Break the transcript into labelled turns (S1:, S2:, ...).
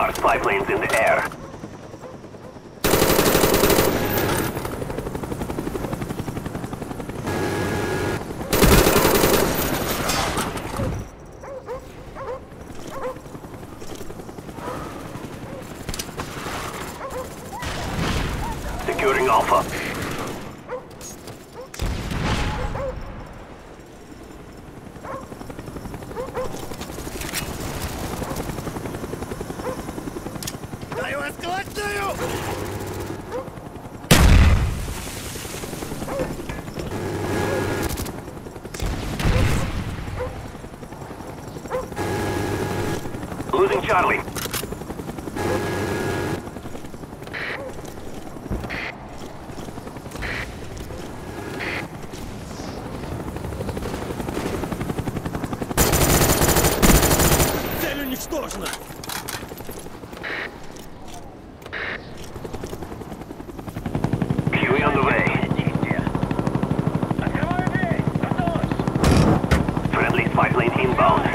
S1: Our spy plane's in the air. Securing Alpha.
S2: Даю эскалацию!
S1: Losing Charlie.
S2: Цель уничтожена! my plane team bone.